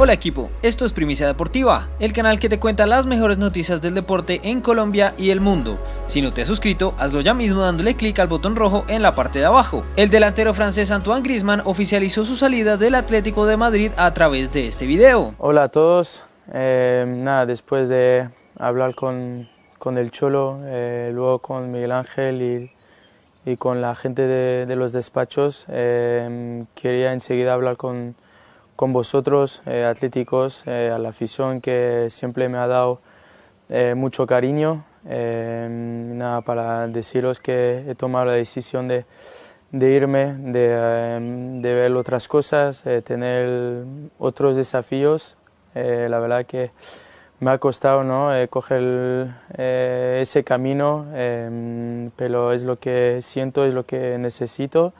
Hola equipo, esto es Primicia Deportiva, el canal que te cuenta las mejores noticias del deporte en Colombia y el mundo. Si no te has suscrito, hazlo ya mismo dándole clic al botón rojo en la parte de abajo. El delantero francés Antoine Griezmann oficializó su salida del Atlético de Madrid a través de este video. Hola a todos, eh, nada, después de hablar con, con el Cholo, eh, luego con Miguel Ángel y, y con la gente de, los despachos, eh, quería enseguida hablar con con vosotros, eh, atléticos, eh, a la afición que siempre me ha dado eh, mucho cariño. nada, para deciros que he tomado la decisión de, de irme, de, de, ver otras cosas, tener otros desafíos. la verdad que me ha costado ¿no? coger ese camino, pero es lo que siento, es lo que necesito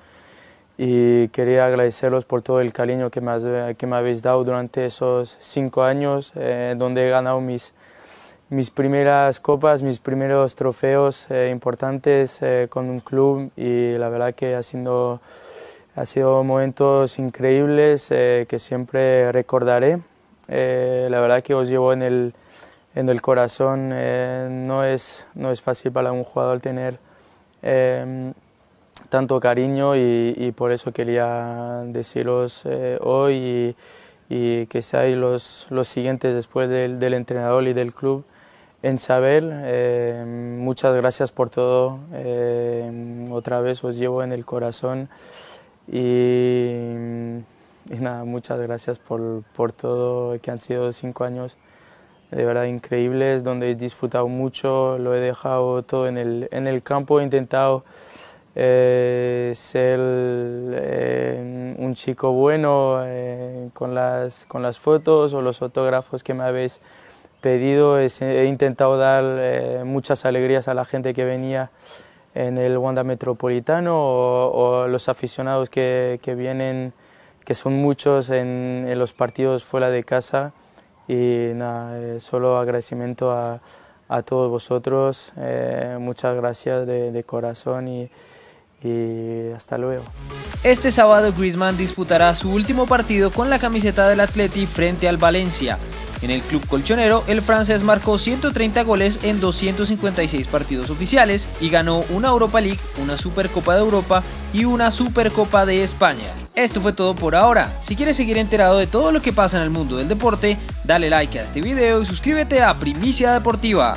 y quería agradeceros por todo el cariño que me, que me habéis dado durante esos cinco años, eh, donde he ganado mis, mis primeras copas, mis primeros trofeos eh, importantes eh, con un club y la verdad que ha sido, ha sido momentos increíbles que siempre recordaré. la verdad que os llevo en el, en el corazón, no, es, no es fácil para un jugador tener tanto cariño y, por eso quería deciros eh, hoy y, que seáis los, los siguientes después del, del, entrenador y del club en saber. Eh, muchas gracias por todo. Eh, otra vez os llevo en el corazón y, nada, muchas gracias por, por, todo, que han sido cinco años de verdad increíbles, donde he disfrutado mucho, lo he dejado todo en el, en el campo, he intentado eh, ser eh, un chico bueno eh, con, las, con las fotos o los autógrafos que me habéis pedido. He, intentado dar muchas alegrías a la gente que venía en el Wanda Metropolitano o, los aficionados que, que, vienen, que son muchos en, en, los partidos fuera de casa. Y nada, solo agradecimiento a, a todos vosotros, muchas gracias de, de corazón y, y hasta luego. Este sábado Griezmann disputará su último partido con la camiseta del Atleti frente al Valencia. En el club colchonero, el francés marcó 130 goles en 256 partidos oficiales y ganó una Europa League, una Supercopa de Europa y una Supercopa de España. Esto fue todo por ahora. Si quieres seguir enterado de todo lo que pasa en el mundo del deporte, dale like a este video y suscríbete a Primicia Deportiva.